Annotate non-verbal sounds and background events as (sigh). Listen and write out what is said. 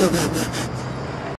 Uhum. (laughs)